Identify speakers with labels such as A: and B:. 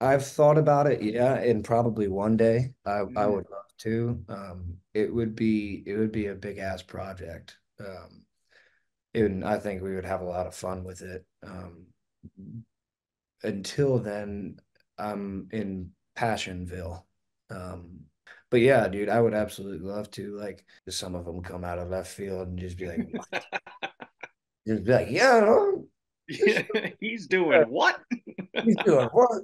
A: I've thought about it, yeah, and probably one day I I
B: mm.
A: would love to. Um, it would be it would be a big ass project. Um, and I think we would have a lot of fun with it. Um, until then, I'm in Passionville. Um, but yeah, dude, I would absolutely love to. Like, some of them come out of left field and just be like, just be like, yeah,
B: He's doing what?
A: he's doing what?